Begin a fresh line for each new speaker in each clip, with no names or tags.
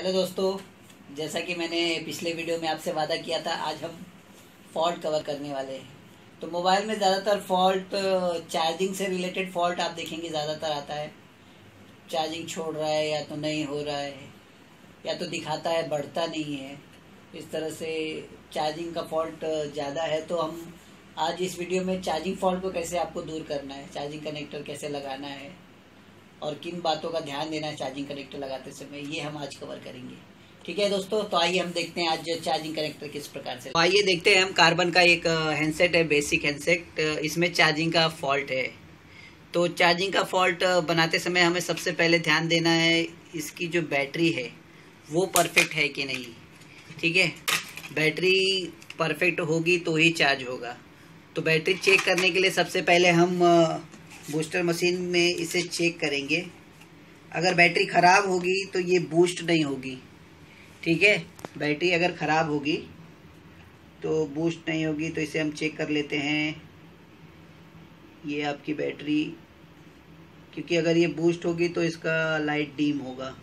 Hello दोस्तों, जैसा कि मैंने पिछले वीडियो में आपसे वादा किया था, आज हम फॉल्ट कवर करने वाले हैं। तो मोबाइल में ज़्यादातर फॉल्ट चार्जिंग से रिलेटेड फॉल्ट आप देखेंगे, ज़्यादातर आता है। चार्जिंग छोड़ रहा है, या तो नहीं हो रहा है, या तो दिखाता है, बढ़ता नहीं है। इस तरह से चार्जिंग का फॉल्ट ज़्यादा है तो हम आज इस वीडियो में चार्जिंग फॉल्ट को कैसे आपको दूर करना है चार्जिंग कनेक्टर कैसे लगाना है और किन बातों का ध्यान देना है चार्जिंग कनेक्टर लगाते समय, ये हम आज कवर करेंगे। ठीक है दोस्तों? तो आइए हम देखते हैं आज चार्जिंग कनेक्टर किस प्रकार से तो आइए देखते हैं हम कार्बन का एक हैंडसेट है बेसिक हैंडसेट इसमें चार्जिंग का फॉल्ट है। तो चार्जिंग का फॉल्ट बनाते समय हमें सबसे पहले ध्यान देना है इसकी जो बैटरी है, वो परफेक्ट है कि नहीं? ठीक है? बैटरी परफेक्ट होगी तो ही चार्ज होगा। तो बैटरी चेक करने के लिए सबसे पहले हम बूस्टर मशीन में इसे चेक करेंगे। अगर बैटरी ख़राब होगी तो ये बूस्ट नहीं होगी। ठीक है? बैटरी अगर ख़राब होगी तो बूस्ट नहीं होगी तो इसे हम चेक कर लेते हैं। ये आपकी बैटरी क्योंकि अगर ये बूस्ट होगी तो इसका लाइट डीम होगा।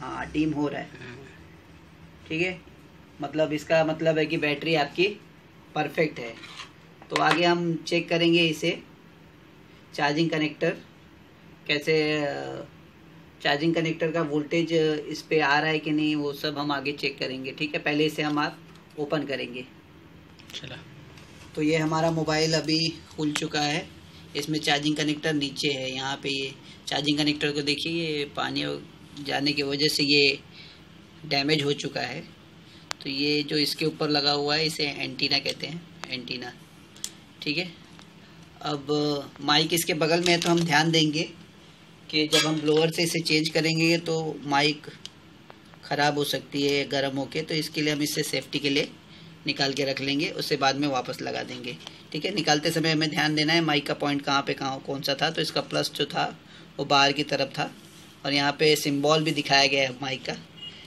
हाँ डीम हो रहा है। ठीक है? मतलब इसका मतलब है कि बैटरी आपकी परफेक्ट है। तो आगे हम चेक करेंगे इसे। चार्जिंग कनेक्टर कैसे चार्जिंग कनेक्टर का वोल्टेज इस पर आ रहा है कि नहीं वो सब हम आगे चेक करेंगे ठीक है? पहले इसे हम आप ओपन करेंगे। चला। तो ये हमारा मोबाइल अभी खुल चुका है। इसमें चार्जिंग कनेक्टर नीचे है यहाँ पे ये चार्जिंग कनेक्टर को देखिए ये पानी जाने की वजह से ये डैमेज हो चुका है। तो ये जो इसके ऊपर लगा हुआ है इसे एंटीना कहते हैं एंटीना ठीक है? अब माइक इसके बगल में है तो हम ध्यान देंगे कि जब हम ब्लोअर से इसे चेंज करेंगे तो माइक ख़राब हो सकती है गर्म होके तो इसके लिए हम इसे सेफ्टी के लिए निकाल के रख लेंगे, उससे बाद में वापस लगा देंगे। ठीक है? निकालते समय हमें ध्यान देना है माइक का पॉइंट कहाँ पे कहाँ, कौन सा था? तो इसका प्लस जो था, वो बाहर की तरफ़ था। और यहाँ पे सिंबल भी दिखाया गया है माइक का।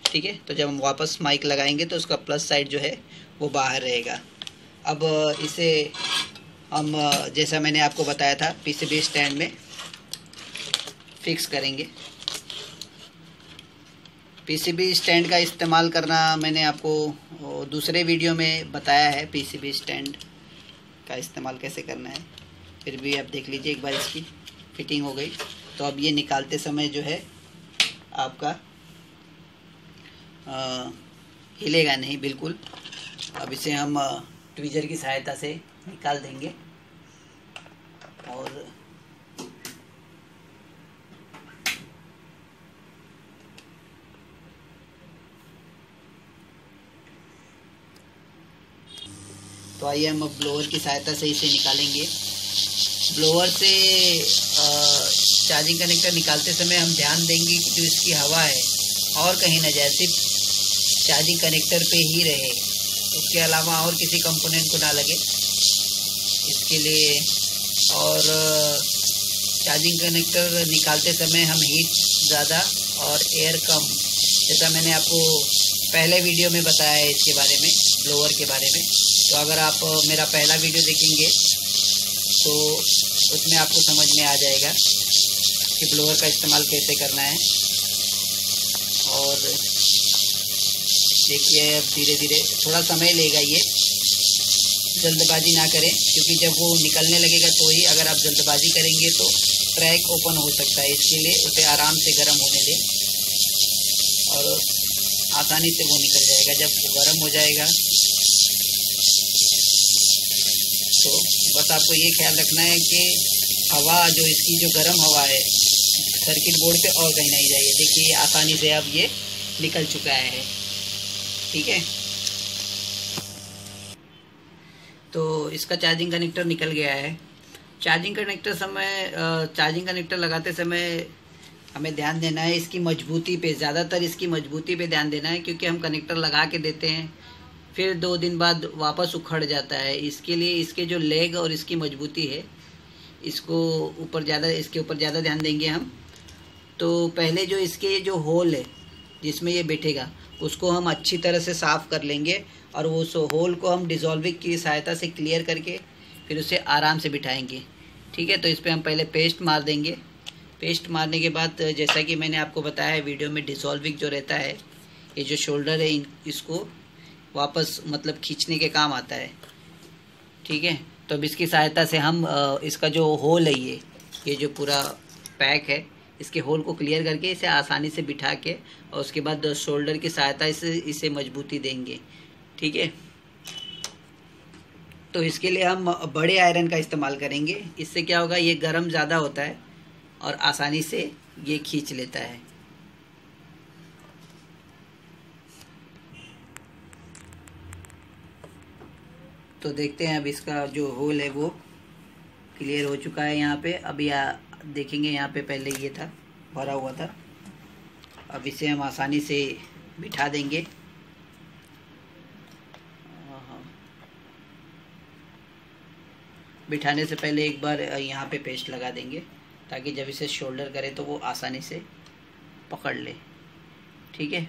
ठीक है? तो जब हम वापस माइक लगाएँगे तो उसका प्लस साइड जो है, वो बाहर रहेगा। अब, इसे हम जैसा मैंने आपको बताया था पीसीबी स्टैंड में फिक्स करेंगे। पीसीबी स्टैंड का इस्तेमाल करना मैंने आपको दूसरे वीडियो में बताया है पीसीबी स्टैंड का इस्तेमाल कैसे करना है। फिर भी आप देख लीजिए एक बार इसकी फिटिंग हो गई। तो अब ये निकालते समय जो है आपका आ, हिलेगा नहीं बिल्कुल। अब इसे हम ट्वीजर की सहायता से निकाल देंगे। और तो आइए हम अब ब्लोअर की सहायता से इसे निकालेंगे। ब्लोअर से चार्जिंग कनेक्टर निकालते समय हम ध्यान देंगे कि जो इसकी हवा है, और कहीं ना जाए, सिर्फ़ चार्जिंग कनेक्टर पे ही रहे। उसके अलावा और किसी कंपोनेंट को ना लगे। इसके लिए। और चार्जिंग कनेक्टर निकालते समय हम हीट ज़्यादा और एयर कम। जैसा मैंने आपको पहले वीडियो में बताया है इसके बारे में ब्लोअर के बारे में। तो अगर आप मेरा पहला वीडियो देखेंगे तो उसमें आपको समझ में आ जाएगा कि ब्लोअर का इस्तेमाल कैसे करना है। और देखिए अब धीरे धीरे थोड़ा समय लेगा ये। जल्दबाजी ना करें, क्योंकि जब वो निकलने लगेगा तो ही अगर आप जल्दबाजी करेंगे तो ट्रैक ओपन हो सकता है। इसके लिए उसे आराम से गर्म होने दें और आसानी से वो निकल जाएगा। जब वो गर्म हो जाएगा तो बस आपको ये ख्याल रखना है कि हवा जो इसकी जो गर्म हवा है सर्किट बोर्ड पे और कहीं नहीं जाइए देखिए आसानी से अब ये निकल चुका है। ठीक है? तो इसका चार्जिंग कनेक्टर निकल गया है। चार्जिंग कनेक्टर समय चार्जिंग कनेक्टर लगाते समय हमें ध्यान देना है, इसकी मजबूती पे, ज़्यादातर इसकी मजबूती पे ध्यान देना है, क्योंकि हम कनेक्टर लगा के देते हैं, फिर दो दिन बाद वापस उखड़ जाता है। इसके लिए इसके जो लेग और इसकी मजबूती है, इसको ऊपर ज़्यादा, इसके ऊपर ज़्यादा ध्यान देंगे हम। तो पहले जो इसके जो होल है जिसमें ये बैठेगा, उसको हम अच्छी तरह से साफ़ कर लेंगे और वो उस होल को हम डिज़ोल्विक की सहायता से क्लियर करके फिर उसे आराम से बिठाएँगे। ठीक है तो इस पर हम पहले पेस्ट मार देंगे। पेस्ट मारने के बाद, जैसा कि मैंने आपको बताया है वीडियो में डिसॉल्विंग जो रहता है, ये जो शोल्डर है इसको वापस मतलब खींचने के काम आता है। ठीक है तो अब इसकी सहायता से हम इसका जो होल है ये ये जो पूरा पैक है इसके होल को क्लियर करके इसे आसानी से बिठा के और उसके बाद शोल्डर की सहायता से इसे मजबूती देंगे। ठीक है? तो इसके लिए हम बड़े आयरन का इस्तेमाल करेंगे। इससे क्या होगा? ये गर्म ज़्यादा होता है और आसानी से ये खींच लेता है। तो देखते हैं अब इसका जो होल है वो क्लियर हो चुका है यहाँ पे। अब या देखेंगे यहाँ पे पहले ये था, भरा हुआ था। अब इसे हम आसानी से बिठा देंगे। बिठाने से पहले एक बार यहाँ पे पेस्ट लगा देंगे, ताकि जब इसे शोल्डर करें तो वो आसानी से पकड़ ले। ठीक है?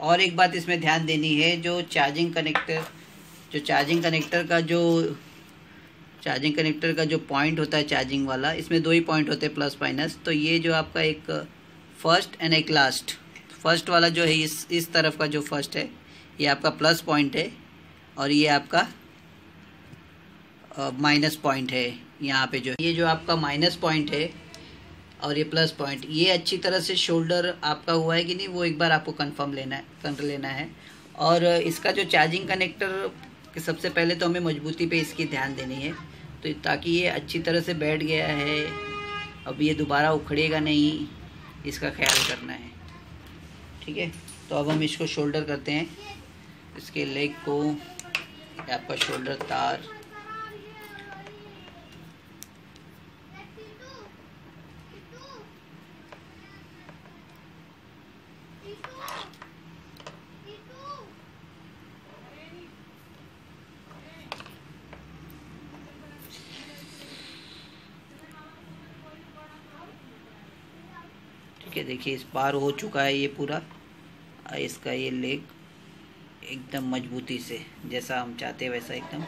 और एक बात इसमें ध्यान देनी है, जो चार्जिंग कनेक्टर, जो चार्जिंग कनेक्टर का जो चार्जिंग कनेक्टर का जो पॉइंट होता है चार्जिंग वाला, इसमें दो ही पॉइंट होते हैं प्लस माइनस तो ये जो आपका एक फ़र्स्ट एंड एक लास्ट फ़र्स्ट वाला जो है इस इस तरफ़ का जो फ़र्स्ट है, ये आपका प्लस पॉइंट है और ये आपका माइनस पॉइंट है यहाँ पे जो। ये जो आपका माइनस पॉइंट है और ये प्लस पॉइंट ये अच्छी तरह से शोल्डर आपका हुआ है कि नहीं, वो एक बार आपको कंफर्म लेना है कर लेना है। और इसका जो चार्जिंग कनेक्टर सबसे पहले तो हमें मजबूती पे इसकी ध्यान देनी है। तो ताकि ये अच्छी तरह से बैठ गया है, अब ये दोबारा उखड़ेगा नहीं, इसका ख्याल करना है। ठीक है? तो अब हम इसको शोल्डर करते हैं। इसके लेग को आपका शोल्डर तार। ठीक है देखिए इस पार हो चुका है ये पूरा इसका ये लेग एकदम मजबूती से, जैसा हम चाहते हैं वैसा एकदम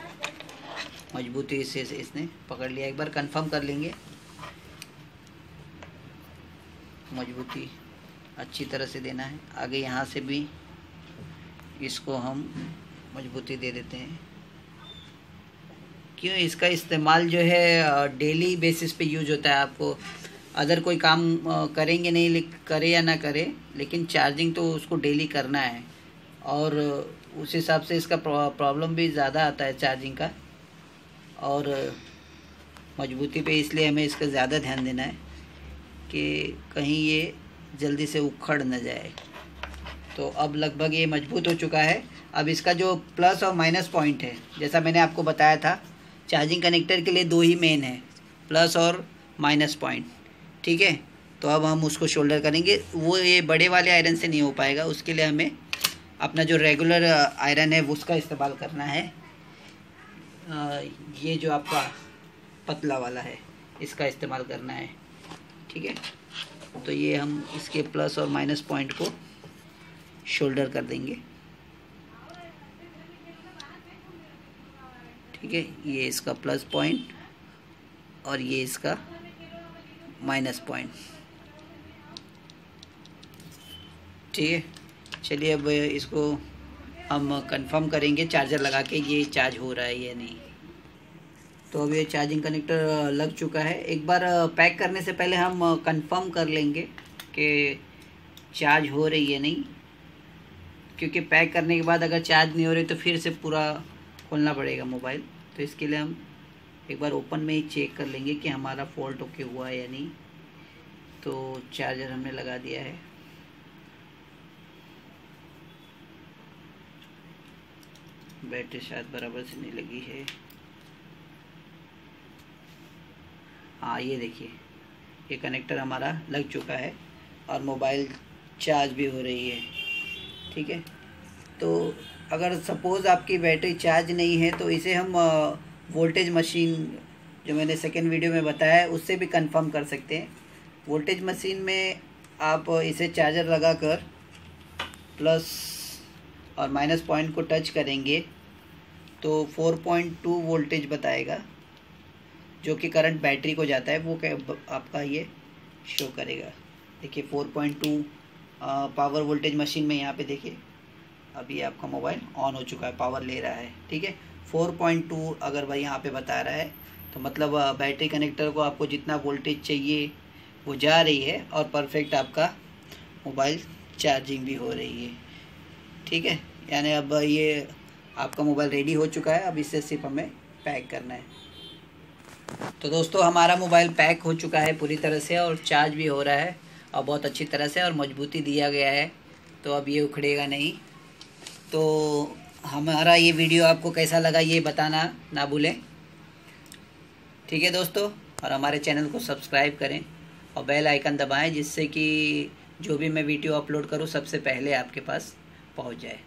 मजबूती से इसने पकड़ लिया। एक बार कंफर्म कर लेंगे। मजबूती अच्छी तरह से देना है। आगे यहाँ से भी इसको हम मजबूती दे देते हैं। क्यों इसका इस्तेमाल जो है डेली बेसिस पे यूज़ होता है आपको? अदर कोई काम करेंगे नहीं करे या ना करे, लेकिन चार्जिंग तो उसको डेली करना है। और उस हिसाब से इसका प्रॉब्लम भी ज़्यादा आता है चार्जिंग का। और मजबूती पे इसलिए हमें इसका ज़्यादा ध्यान देना है कि कहीं ये जल्दी से उखड़ न जाए। तो अब लगभग ये मज़बूत हो चुका है। अब इसका जो प्लस और माइनस पॉइंट है, जैसा मैंने आपको बताया था चार्जिंग कनेक्टर के लिए दो ही मेन है प्लस और माइनस पॉइंट ठीक है? तो अब हम उसको शोल्डर करेंगे। वो ये बड़े वाले आयरन से नहीं हो पाएगा। उसके लिए हमें अपना जो रेगुलर आयरन है उसका इस्तेमाल करना है। आ, ये जो आपका पतला वाला है इसका इस्तेमाल करना है। ठीक है? तो ये हम इसके प्लस और माइनस पॉइंट को शोल्डर कर देंगे। ठीक है? ये इसका प्लस पॉइंट और ये इसका माइनस पॉइंट। ठीक है? चलिए अब इसको हम कंफर्म करेंगे चार्जर लगा के ये चार्ज हो रहा है या नहीं। तो अब ये चार्जिंग कनेक्टर लग चुका है। एक बार पैक करने से पहले हम कंफर्म कर लेंगे कि चार्ज हो रही है नहीं। क्योंकि पैक करने के बाद अगर चार्ज नहीं हो रही तो फिर से पूरा खोलना पड़ेगा मोबाइल तो इसके लिए हम एक बार ओपन में ही चेक कर लेंगे कि हमारा फॉल्ट ओके हुआ है या नहीं। तो चार्जर हमने लगा दिया है। बैटरी शायद बराबर से नहीं लगी है। हाँ ये देखिए। ये कनेक्टर हमारा लग चुका है और मोबाइल चार्ज भी हो रही है। ठीक है? तो अगर सपोज़ आपकी बैटरी चार्ज नहीं है तो इसे हम वोल्टेज मशीन जो मैंने सेकेंड वीडियो में बताया है, उससे भी कंफर्म कर सकते हैं। वोल्टेज मशीन में आप इसे चार्जर लगा कर प्लस और माइनस पॉइंट को टच करेंगे तो 4.2 वोल्टेज बताएगा, जो कि करंट बैटरी को जाता है, वो आपका ये शो करेगा। देखिए four point two power voltage machine में यहाँ पे देखिए, अभी आपका मोबाइल ऑन हो चुका है पावर ले रहा है, ठीक है? फोर पॉइंट टू अगर भाई यहाँ पे बता रहा है तो मतलब बैटरी कनेक्टर को आपको जितना वोल्टेज चाहिए, वो जा रही है और परफेक्ट आपका मोबाइल चार्जिंग भी हो रही है। ठीक है? यानी अब ये आपका मोबाइल रेडी हो चुका है, अब इसे सिर्फ़ हमें पैक करना है। तो दोस्तों, हमारा मोबाइल पैक हो चुका है पूरी तरह से और चार्ज भी हो रहा है, और बहुत अच्छी तरह से और मजबूती दिया गया है। तो अब ये उखड़ेगा नहीं। तो हमारा ये वीडियो आपको कैसा लगा ये बताना ना भूलें। ठीक है दोस्तों, और हमारे चैनल को सब्सक्राइब करें और बेल आइकन दबाएँ जिससे कि जो भी मैं वीडियो अपलोड करूँ सबसे पहले आपके पास पहुँच जाए।